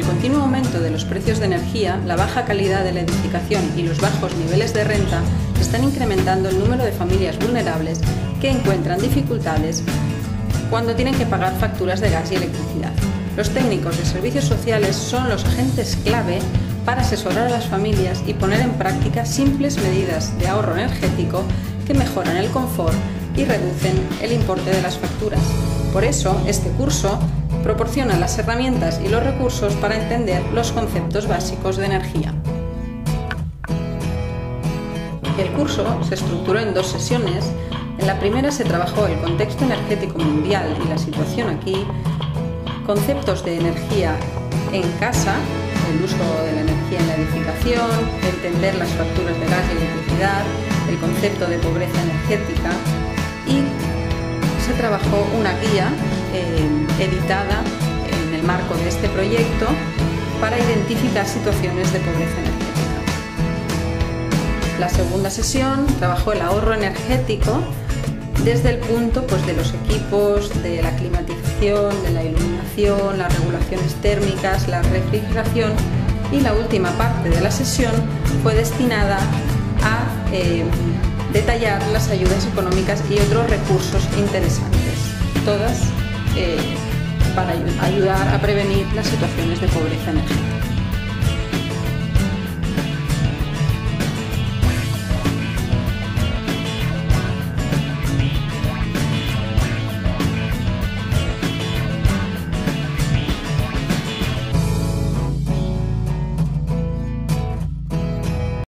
continuo aumento de los precios de energía, la baja calidad de la edificación y los bajos niveles de renta están incrementando el número de familias vulnerables que encuentran dificultades cuando tienen que pagar facturas de gas y electricidad. Los técnicos de servicios sociales son los agentes clave para asesorar a las familias y poner en práctica simples medidas de ahorro energético que mejoran el confort y reducen el importe de las facturas. Por eso, este curso proporciona las herramientas y los recursos para entender los conceptos básicos de energía. El curso se estructuró en dos sesiones. En la primera se trabajó el contexto energético mundial y la situación aquí, conceptos de energía en casa, el uso de la energía en la edificación, entender las facturas de gas y electricidad, el concepto de pobreza energética y se trabajó una guía eh, editada en el marco de este proyecto para identificar situaciones de pobreza energética. La segunda sesión trabajó el ahorro energético desde el punto pues, de los equipos, de la climatización, de la iluminación, las regulaciones térmicas, la refrigeración y la última parte de la sesión fue destinada a eh, detallar las ayudas económicas y otros recursos interesantes, todas eh, para ayudar a prevenir las situaciones de pobreza energética.